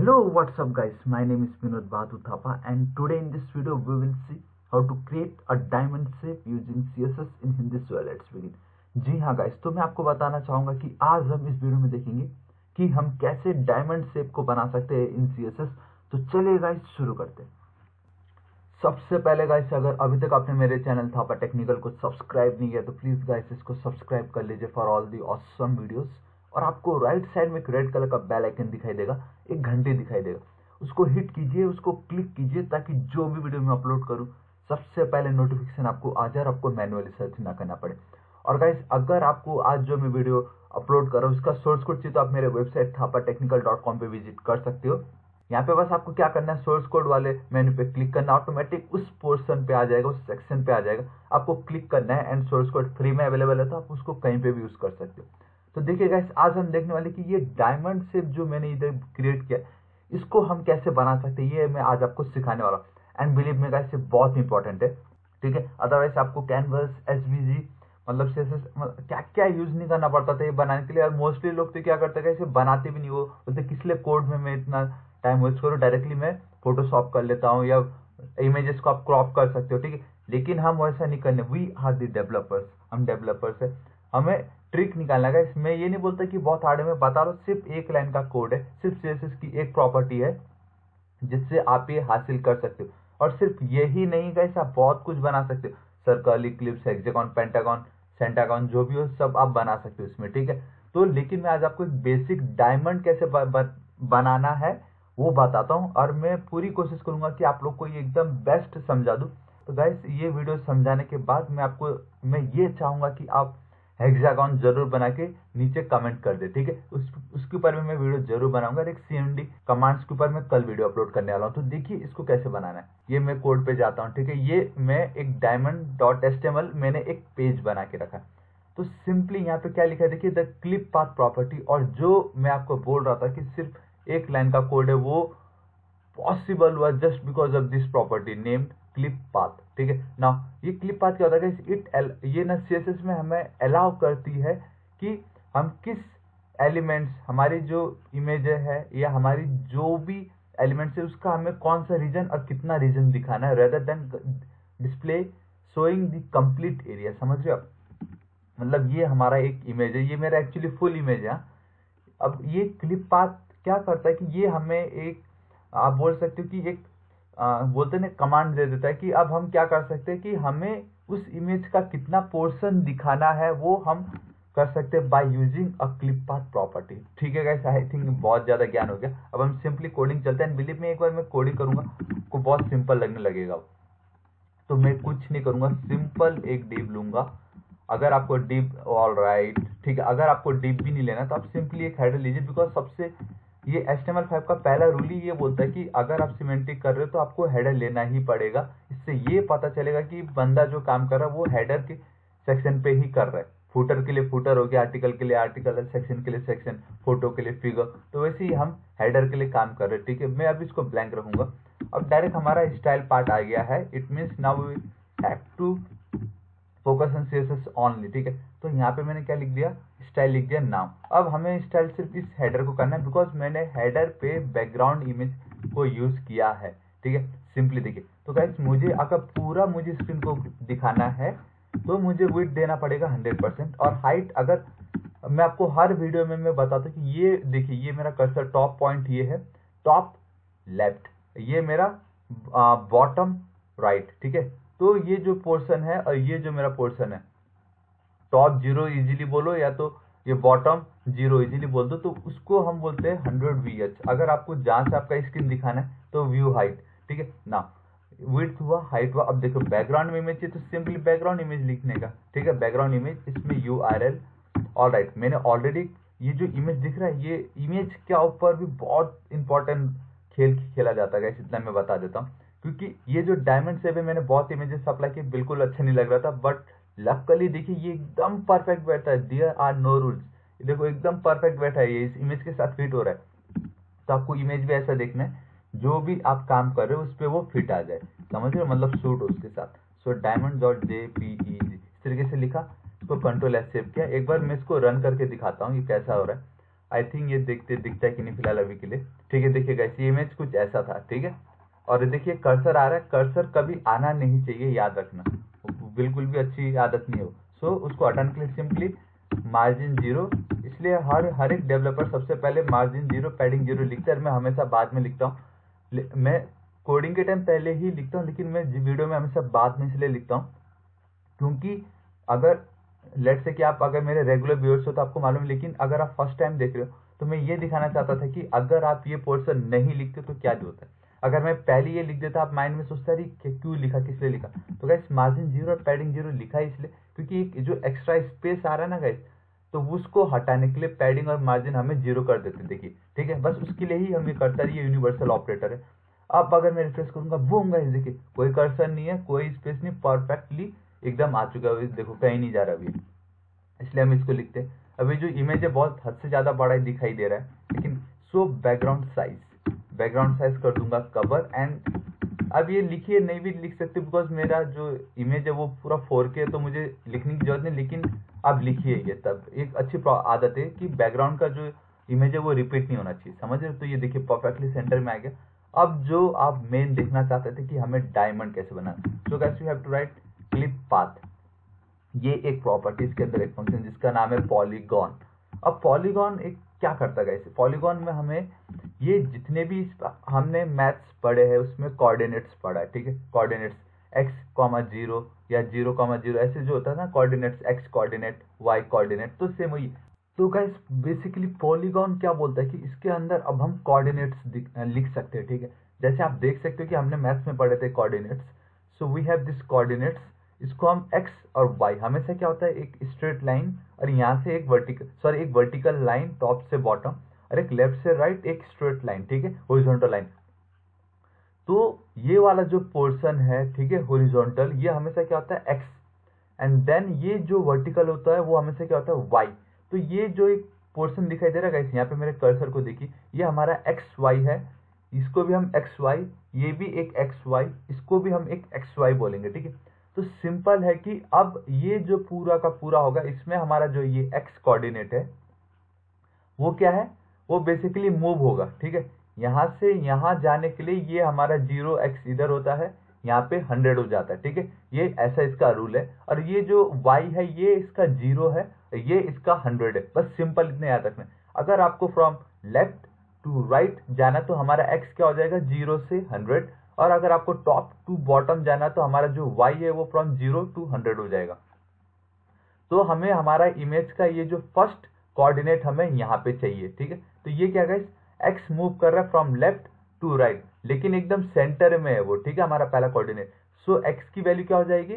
Hello, what's up guys? My name is Vinod Bhatu Thapa and today in this video we will see how to create a diamond shape using CSS in Hindi so let's begin. जी हाँ guys तो मैं आपको बताना चाहूँगा कि आज हम इस वीडियो में देखेंगे कि हम कैसे डायमंड शेप को बना सकते हैं इन CSS तो चलिए गाइस शुरू करते हैं सबसे पहले गाइस अगर अभी तक आपने मेरे चैनल थापा टेक्निकल को सब्सक्राइब नहीं किया तो प्लीज़ गाइस इसको सब्सक्राइब कर लीजिए for all the awesome videos और आपको राइट साइड में एक रेड कलर का बेल आइकन दिखाई देगा, एक घंटे दिखाई देगा। उसको हिट कीजिए, उसको क्लिक कीजिए ताकि जो भी वीडियो मैं अपलोड करूँ, सबसे पहले नोटिफिकेशन आपको आ जाए और आपको मैनुअली सर्च ना करना पड़े। और गाइस अगर आपको आज जो मैं वीडियो अपलोड कर रहा हूँ, उसका सोर्स कोड चाहिए तो आप मेरे website Thapa technical dot com पे विज़िट कर सकते हो। यहाँ पे बस आपको क्या करना है सोर्स कोड वाले मेन्यू पे क्लिक करना ऑटोमेटिक उस पोर्शन पे आ जाएगा, उस सेक्शन पे आ जाएगा। आपको क्लिक करना है एंड सोर्स कोड फ्री में अवेलेबल है तो आप उसको कहीं पे भी यूज़ कर सकते हो। तो देखिए गाइस आज हम देखने वाले कि ये डायमंड शेप जो मैंने इधर क्रिएट किया, इसको हम कैसे बना सकते हैं, ये मैं आज आपको सिखाने वाला हूँ। एंड बिलीव में गाइस बहुत इंपॉर्टेंट है, ठीक है? अदरवाइज़ आपको कैनवस एच मतलब क्या क्या यूज़ नहीं करना पड़ता था ये बनाने के लिए। और मोस्टली लोग तो क्या करते हैं इसे बनाते भी नहीं, वो बोलते किस लिए कोड में मैं इतना टाइम वेस्ट करूँ? डायरेक्टली मैं फोटोशॉप कर लेता हूँ या इमेजेस को आप क्रॉप कर सकते हो, ठीक है? लेकिन हम वैसा नहीं करने वी आर दी डेवलपर्स हम डेवलपर्स है। हमें ट्रिक निकालना है। इसमें ये नहीं बोलता कि बहुत हार्ड है मैं बता रहा हूँ सिर्फ़ एक लाइन का कोड है सिर्फ़ सीएसएस की एक प्रॉपर्टी है जिससे आप ये हासिल कर सकते हो। और सिर्फ़ यही नहीं गए आप बहुत कुछ बना सकते हो। सर्कल इक्लिप्स हेक्सागन पेंटागन सेंटागन जो भी हो सब आप बना सकते हो इसमें ठीक है? तो लेकिन मैं आज आपको एक बेसिक डायमंड कैसे ब, ब, बनाना है वो बताता हूँ और मैं पूरी कोशिश करूँगा कि आप लोग को ये एकदम बेस्ट समझा दूँ। तो गाइस ये वीडियो समझाने के बाद मैं आपको मैं ये चाहूँगा कि आप हेक्सागन ज़रूर बना के नीचे कमेंट कर दे, ठीक है? उस, उसके ऊपर भी मैं वीडियो ज़रूर बनाऊँगा एक सीएमडी कमांड्स के ऊपर मैं कल वीडियो अपलोड करने वाला हूँ। तो देखिए इसको कैसे बनाना है। ये मैं कोड पे जाता हूँ, ठीक है? ये मैं एक डायमंड डॉट एस मैंने एक पेज बना के रखा। तो सिंपली यहाँ पे क्या लिखा है? देखिए द क्लिप पाथ प्रॉपर्टी और जो मैं आपको बोल रहा था कि सिर्फ़ एक लाइन का कोड है, वो पॉसिबल हुआ just because of this property named clip path ठीक है? ना ये क्लिप पाथ क्या होता है इट ये ना सीएसएस में हमें अलाउ करती है कि हम किस एलिमेंट्स हमारी जो इमेज है या हमारी जो भी एलिमेंट्स है, उसका हमें कौन सा रीजन और कितना रीजन दिखाना है? Rather than display showing the complete area समझ रहे हो मतलब ये हमारा एक इमेज है, ये मेरा एक्चुअली फुल इमेज है अब ये क्लिप पाथ क्या करता है कि ये हमें एक, आप बोल सकते हो कि एक आ, बोलते ना कमांड दे देता है कि अब हम क्या कर सकते हैं कि हमें उस इमेज का कितना पोर्शन दिखाना है वो हम कर सकते हैं by using a clip path property ठीक है गाइस आई थिंक बहुत ज़्यादा ज्ञान हो गया। अब हम सिंपली कोडिंग चलते हैं। बिलीव में एक बार मैं कोडिंग करूँगा को बहुत सिंपल लगने लगेगा। तो मैं कुछ नहीं करूँगा सिंपल एक डीप लूँगा। अगर आपको डीप ऑल राइट ठीक है? अगर आपको डीप भी नहीं लेना तो आप सिंपली एक हेडर लीजिए बिकॉज़ सबसे ये एच टी फाइव का पहला रूल ही ये बोलता है कि अगर आप सीमेंटिक कर रहे हो तो आपको हेडर लेना ही पड़ेगा। इससे ये पता चलेगा कि बंदा जो काम कर रहा है वो हेडर के सेक्शन पे ही कर रहा है। फुटर के लिए फुटर हो गया आर्टिकल के लिए आर्टिकल सेक्शन के लिए सेक्शन फ़ोटो के लिए फिगर तो वैसे ही हम हेडर के लिए काम कर रहे हैं, ठीक है? मैं अब इसको ब्लैंक रखूँगा। अब डायरेक्ट हमारा स्टाइल पार्ट आ गया है। It means now we have to focus on CSS only ठीक है? तो यहाँ पे मैंने क्या लिख दिया? स्टाइल लिख दिया नाम। अब हमें स्टाइल सिर्फ़ इस हेडर को करना है बिकॉज़ मैंने हेडर पे बैकग्राउंड इमेज को यूज़ किया है, ठीक है? सिंपली देखिए। तो गाइस मुझे अगर पूरा मुझे स्क्रीन को दिखाना है तो मुझे विथ देना पड़ेगा हंड्रेड परसेंट और हाइट अगर मैं आपको हर वीडियो में मैं बताता हूँ कि ये देखिए, ये मेरा कर्सर टॉप पॉइंट ये है टॉप लेफ़्ट ये मेरा बॉटम राइट ठीक है? तो ये जो पोर्शन है, और ये जो मेरा पोर्शन है टॉप ज़ीरो इजीली बोलो या तो ये बॉटम ज़ीरो इजीली बोल दो तो उसको हम बोलते हैं हंड्रेड वी एच अगर आपको जहाँ से आपका स्क्रीन दिखाना है तो व्यू हाइट ठीक है? ना विथ हुआ हाइट हुआ, अब देखो बैकग्राउंड इमेज चाहिए तो सिंपली बैकग्राउंड इमेज लिखने का, ठीक है? बैकग्राउंड इमेज इसमें U R L all right मैंने ऑलरेडी ये जो इमेज दिख रहा है, ये इमेज के ऊपर भी बहुत इंपॉर्टेंट खेल खेला जाता है इतना मैं बता देता हूँ। क्योंकि ये जो डायमंड से भी मैंने बहुत इमेजेस अप्लाई किए, बिल्कुल अच्छा नहीं लग रहा था बट लकली देखिए, ये एकदम परफेक्ट बैठा है दियर आर नो रूल्स देखो, एकदम परफेक्ट बैठा है, ये इस इमेज के साथ फिट हो रहा है। तो आपको इमेज भी ऐसा देखना है, जो भी आप काम कर रहे हो, उस पर वो फिट आ जाए। समझ रहे हो? मतलब सूट उसके साथ। So diamond dot J P E इस तरीके से लिखा, इसको कंट्रोल एस सेव किया। एक बार मैं इसको रन करके दिखाता हूँ, ये कैसा हो रहा है। आई थिंक ये देखते, दिखता है कि नहीं, फ़िलहाल अभी के लिए। ठीक है, देखिए गाइस ये इमेज कुछ ऐसा था, ठीक है? और देखिए कर्सर आ रहा है कर्सर कभी आना नहीं चाहिए याद रखना। बिल्कुल भी अच्छी आदत नहीं हो। सो so, उसको हटाने के लिए सिंपली मार्जिन ज़ीरो इसलिए हर हर एक डेवलपर सबसे पहले मार्जिन ज़ीरो पैडिंग ज़ीरो लिखता है। मैं हमेशा बाद में लिखता हूँ। मैं कोडिंग के टाइम पहले ही लिखता हूँ लेकिन मैं वीडियो में हमेशा बाद में इसलिए लिखता हूँ। क्योंकि अगर लेट से कि आप अगर मेरे रेगुलर व्यूअर्स हो तो आपको मालूम है लेकिन अगर आप फ़र्स्ट टाइम देख रहे हो तो मैं ये दिखाना चाहता था कि अगर आप ये पोर्सन नहीं लिखते तो क्या जो होता है। अगर मैं पहले ये लिख देता, आप माइंड में सोचता रही क्यों लिखा किस लिए लिखा? तो गैस मार्जिन ज़ीरो और पैडिंग ज़ीरो लिखा इसलिए, क्योंकि एक जो एक्स्ट्रा स्पेस आ रहा है ना गैस तो उसको हटाने के लिए पैडिंग और मार्जिन हमें ज़ीरो कर देते देखिए, ठीक है? बस उसके लिए ही हम ये करता है ये यूनिवर्सल ऑपरेटर है। अब अगर मैं रिफ्रेश करूँगा बूम गाइस देखिए, कोई कर्सर नहीं है, कोई स्पेस नहीं परफेक्टली एकदम आ चुका है देखो, कहीं नहीं जा रहा अभी। इसलिए हम इसको लिखते हैं। अभी जो इमेज है, बहुत हद से ज़्यादा बड़ा दिखाई दे रहा है, लेकिन so background size background size कर दूँगा कवर एंड अब ये लिखिए, नहीं भी लिख सकते बिकॉज़ मेरा जो इमेज है वो पूरा फोर के है तो मुझे लिखने की ज़रूरत नहीं, लेकिन आप लिखिए ये तब। एक अच्छी आदत है कि बैकग्राउंड का जो इमेज है वो रिपीट नहीं होना चाहिए। समझ रहे तो ये देखिए परफेक्टली सेंटर में आ गया। अब जो आप मेन देखना चाहते थे कि हमें डायमंड कैसे बनाना so guys you have to write clip path ये एक प्रॉपर्टीज़ के अंदर एक फ़ंक्शन जिसका नाम है पॉलीगॉन अब पॉलीगॉन एक क्या करता है इसे पॉलीगॉन में हमें ये जितने भी हमने मैथ्स पढ़े हैं, उसमें कोऑर्डिनेट्स पढ़ा है, ठीक है? कोऑर्डिनेट्स एक्स कॉमा ज़ीरो या ज़ीरो कॉमा ज़ीरो ऐसे जो होता है ना coordinates X coordinate Y coordinate तो सेम वही। तो गाइस बेसिकली पॉलीगॉन क्या बोलता है कि इसके अंदर अब हम कोऑर्डिनेट्स लिख सकते हैं, ठीक है? जैसे आप देख सकते हो कि हमने मैथ्स में पढ़े थे coordinates so we have this coordinates इसको हम एक्स और वाई हमेशा क्या होता है? एक स्ट्रेट लाइन और यहाँ से एक वर्टिकल सॉरी एक वर्टिकल लाइन टॉप से बॉटम और एक लेफ़्ट से राइट एक स्ट्रेट लाइन ठीक है? होरिजोनटल लाइन तो ये वाला जो पोर्शन है, ठीक है? होरिजोनटल ये हमेशा क्या होता है? एक्स एंड देन ये जो वर्टिकल होता है, वो हमेशा क्या होता है? वाई तो ये जो एक पोर्शन दिखाई दे रहा है यहाँ पे मेरे कर्सर को देखिए, ये हमारा एक्स वाई है, इसको भी हम एक्स वाई ये भी एक एक्स वाई इसको भी हम एक एक्स वाई बोलेंगे, ठीक है? तो सिंपल है कि अब ये जो पूरा का पूरा होगा, इसमें हमारा जो ये एक्स कोऑर्डिनेट है, वो क्या है? वो बेसिकली मूव होगा, ठीक है? यहाँ से यहाँ जाने के लिए ये हमारा ज़ीरो एक्स इधर होता है, यहाँ पे हंड्रेड हो जाता है, ठीक है? ये ऐसा इसका रूल है। और ये जो वाई है, ये इसका ज़ीरो है, ये इसका हंड्रेड है। बस सिंपल इतने याद रखना। अगर आपको फ्रॉम लेफ़्ट टू राइट जाना तो हमारा एक्स क्या हो जाएगा? ज़ीरो से हंड्रेड और अगर आपको टॉप टू बॉटम जाना तो हमारा जो वाई है, वो फ्रॉम ज़ीरो टू हंड्रेड हो जाएगा। तो हमें हमारा इमेज का ये जो फ़र्स्ट कोऑर्डिनेट हमें यहाँ पे चाहिए, ठीक है? तो ये क्या गाइस एक्स मूव कर रहा है फ्रॉम लेफ़्ट टू राइट लेकिन एकदम सेंटर में है वो, ठीक है? हमारा पहला कोऑर्डिनेट सो एक्स की वैल्यू क्या हो जाएगी?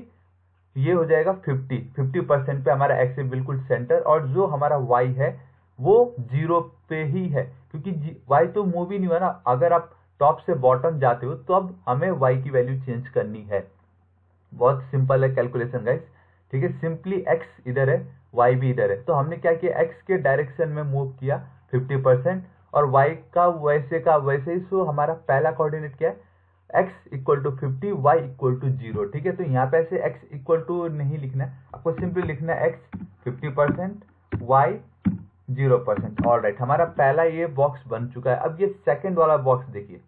ये हो जाएगा 50 50 परसेंट पे हमारा एक्स है बिल्कुल सेंटर और जो हमारा वाई है, वो ज़ीरो पे ही है, क्योंकि वाई तो मूव ही नहीं हुआ ना। अगर आप टॉप से बॉटम जाते हो तो अब हमें y की वैल्यू चेंज करनी है। बहुत सिंपल है कैलकुलेशन गाइस ठीक है? सिंपली x इधर है, y भी इधर है। तो हमने क्या किया? x के डायरेक्शन में मूव किया 50 परसेंट और y का वैसे का वैसे ही सो हमारा पहला कोऑर्डिनेट क्या है? x equal to fifty Y equal to zero ठीक है? तो यहाँ पे ऐसे x इक्वल टू नहीं लिखना है। आपको सिंपली लिखना है x fifty percent Y zero percent all right हमारा पहला ये बॉक्स बन चुका है। अब ये सेकंड वाला बॉक्स देखिए।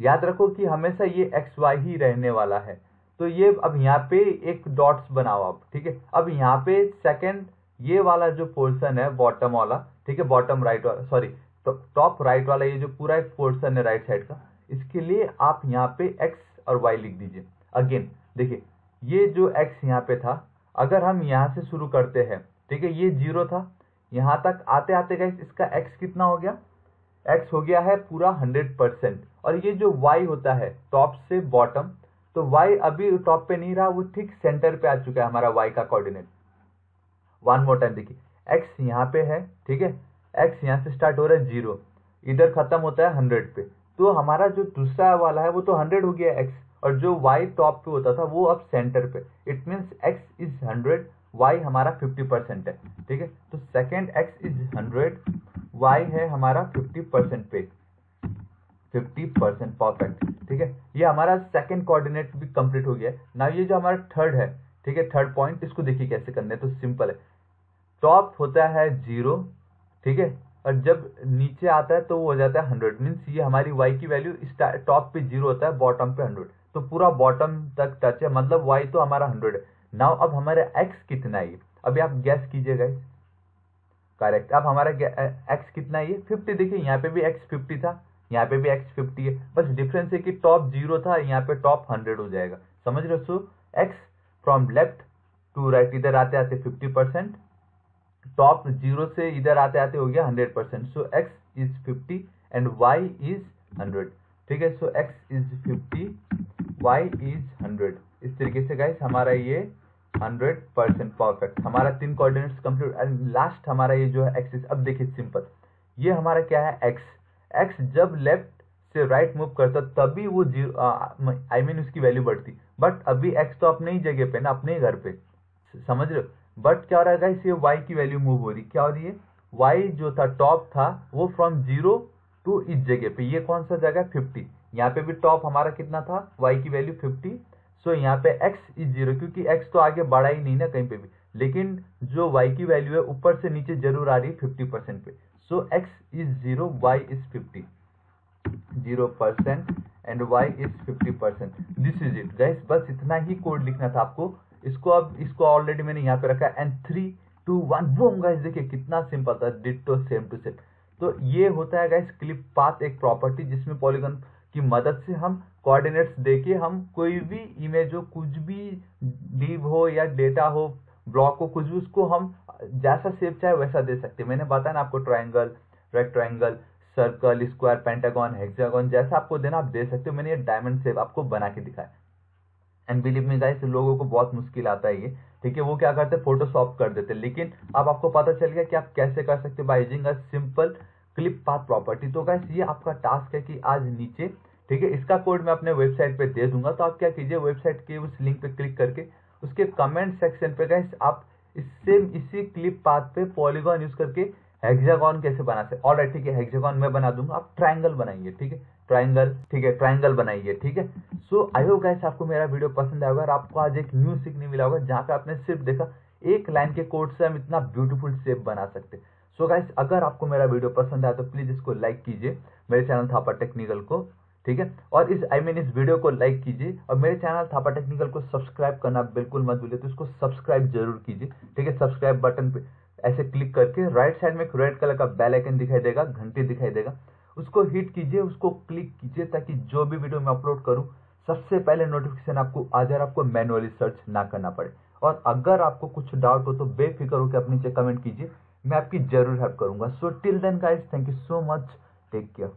याद रखो कि हमेशा ये एक्स वाई ही रहने वाला है। तो ये अब यहाँ पे एक डॉट्स बनाओ आप, ठीक है? अब यहाँ पे सेकंड ये वाला जो पोर्शन है बॉटम वाला, ठीक है? बॉटम राइट वाला सॉरी टॉप राइट वाला ये जो पूरा एक पोर्शन है राइट साइड का, इसके लिए आप यहाँ पे एक्स और वाई लिख दीजिए। अगेन देखिए, ये जो एक्स यहाँ पे था, अगर हम यहाँ से शुरू करते हैं, ठीक है? ये ज़ीरो था, यहाँ तक आते आते गए इसका एक्स कितना हो गया? एक्स हो गया है पूरा हंड्रेड परसेंट और ये जो वाई होता है टॉप से बॉटम तो वाई अभी टॉप पे नहीं रहा, वो ठीक सेंटर पे आ चुका है हमारा वाई का कोऑर्डिनेट वन मोर टाइम देखिए. एक्स यहाँ पे है, ठीक है? एक्स यहाँ से स्टार्ट हो रहा है ज़ीरो इधर खत्म होता है हंड्रेड पे. तो हमारा जो दूसरा वाला है, वो तो हंड्रेड हो गया एक्स और जो वाई टॉप पे होता था, वो अब सेंटर पे. It means X is hundred Y हमारा फिफ्टी परसेंट है. ठीक है? तो second X is hundred Y है हमारा फिफ्टी परसेंट पे। फिफ्टी परसेंट परफेक्ट ठीक है? ये हमारा सेकेंड कोऑर्डिनेट भी कंप्लीट हो गया ना ये जो हमारा थर्ड है, ठीक है? थर्ड पॉइंट इसको देखिए कैसे करने तो सिंपल है। टॉप होता है ज़ीरो ठीक है? और जब नीचे आता है तो वो हो जाता है हंड्रेड मीन्स ये हमारी वाई की वैल्यू टॉप पे ज़ीरो होता है बॉटम पे हंड्रेड तो पूरा बॉटम तक टच है मतलब वाई तो हमारा हंड्रेड है। नाउ अब हमारा एक्स कितना है? अभी आप गैस कीजिएगा करेक्ट अब हमारा एक्स कितना है फिफ्टी देखिए, यहाँ पे भी एक्स फिफ्टी था, यहाँ पे भी एक्स फिफ्टी है। बस डिफरेंस है कि टॉप ज़ीरो था, यहाँ पे टॉप हंड्रेड हो जाएगा। समझ रहे so X from left to right इधर आते आते फिफ्टी परसेंट टॉप ज़ीरो से इधर आते आते हो गया hundred percent so X is fifty and Y is hundred ठीक है so X is fifty Y is hundred इस तरीके से गाइस हमारा ये हंड्रेड परसेंट परफेक्ट हमारा तीन कोऑर्डिनेट्स कंप्लीट एंड लास्ट हमारा ये जो है एक्सिस अब देखिए सिंपल ये हमारा क्या है? एक्स एक्स जब लेफ़्ट से राइट मूव करता, तभी वो ज़ीरो आई मीन उसकी वैल्यू बढ़ती. बट अभी एक्स तो अपने ही जगह पे ना, अपने ही घर पे. समझ रहे बट क्या हो रहा है ये वाई की वैल्यू मूव हो रही. क्या हो रही है? वाई जो था टॉप था, वो फ्रॉम ज़ीरो टू इस जगह पे. ये कौन सा जगह? फिफ्टी यहाँ पे भी टॉप हमारा कितना था? वाई की वैल्यू फिफ्टी सो so, यहाँ पे एक्स इज़ ज़ीरो क्योंकि एक्स तो आगे बढ़ा ही नहीं ना कहीं पे भी। लेकिन जो वाई की वैल्यू है ऊपर से नीचे ज़रूर आ रही है फिफ्टी परसेंट पे। So X is zero Y is fifty zero percent and Y is fifty percent this is it guys बस इतना ही कोड लिखना था आपको। इसको अब इसको ऑलरेडी मैंने यहाँ पे रखा and three two one boom guys देखिए कितना सिंपल था। डिटो सेम टू सेम तो ये होता है गाइस क्लिप पाथ एक प्रॉपर्टी जिसमें पॉलीगन की मदद से हम कोऑर्डिनेट्स देके हम कोई भी इमेज हो, कुछ भी डिव हो या डेटा हो ब्लॉक हो, कुछ भी, उसको हम जैसा शेप चाहे वैसा दे सकते हैं। मैंने बताया ना आपको triangle rectangle circle square pentagon hexagon जैसा आपको देना आप दे सकते हो। मैंने ये डायमंड शेप आपको बना के दिखाया। एंड बिलीव में गाइस लोगों को बहुत मुश्किल आता है ये। ठीक है वो क्या करते हैं? फोटोशॉप कर देते हैं। लेकिन अब आपको पता चल गया कि आप कैसे कर सकते हो by using a simple clip path property तो गाइस ये आपका टास्क है कि आज नीचे, ठीक है, इसका कोड मैं अपने वेबसाइट पे दे दूँगा। तो आप क्या कीजिए वेबसाइट के उस लिंक पे क्लिक करके, उसके कमेंट सेक्शन पे गाइस आप इससे इसी क्लिप पाथ पे पॉलीगॉन यूज़ करके हेक्सागन कैसे बना सकते ऑल ठीक है हेक्सागन मैं बना दूँगा। आप ट्राइंगल बनाइए, ठीक है ट्राइंगल ठीक है ट्राइंगल बनाइए, ठीक है। सो आई होप गाइस आपको मेरा वीडियो पसंद आएगा और आपको आज एक न्यू सीखने मिला होगा जहाँ पे आपने सिर्फ़ देखा, एक लाइन के कोड से हम इतना ब्यूटीफुल शेप बना सकते। सो गाइस अगर आपको मेरा वीडियो पसंद आया तो प्लीज़ इसको लाइक कीजिए। मेरे चैनल थापा टेक्निकल को ठीक है? और इस आई I मीन mean, इस वीडियो को लाइक कीजिए और मेरे चैनल थापा टेक्निकल को सब्सक्राइब करना बिल्कुल मत भूलिए तो इसको सब्सक्राइब ज़रूर कीजिए ठीक है? सब्सक्राइब बटन पे ऐसे क्लिक करके राइट साइड में एक रेड कलर का बेल आइकन दिखाई देगा घंटी दिखाई देगा। उसको हिट कीजिए उसको क्लिक कीजिए ताकि जो भी वीडियो मैं अपलोड करूँ सबसे पहले नोटिफिकेशन आपको आ जाए आपको मैनुअली सर्च ना करना पड़े। और अगर आपको कुछ डाउट हो तो बेफिक्र होकर अपने नीचे कमेंट कीजिए। मैं आपकी ज़रूर हेल्प करूँगा। So till then guys thank you so much take care